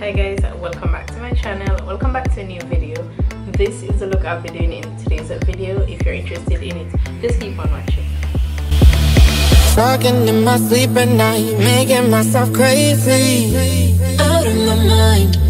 welcome back to my channel. Welcome back to a new video. This is the look i'll be doing in today's video. If you're interested in it just keep on watching. Talking in my sleep at night, making myself crazy, out of my mind.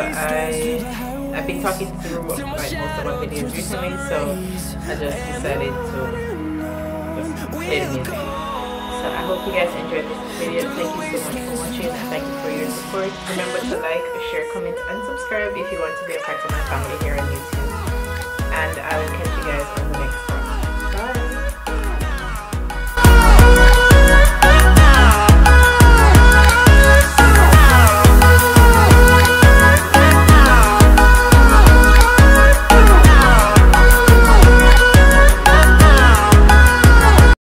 I I've been talking through like most of my videos recently, so I just decided to just play the music. So I hope you guys enjoyed this video. Thank you so much for watching and thank you for your support. Remember to like, share, comment, and subscribe if you want to be a part of my family here on YouTube. And I will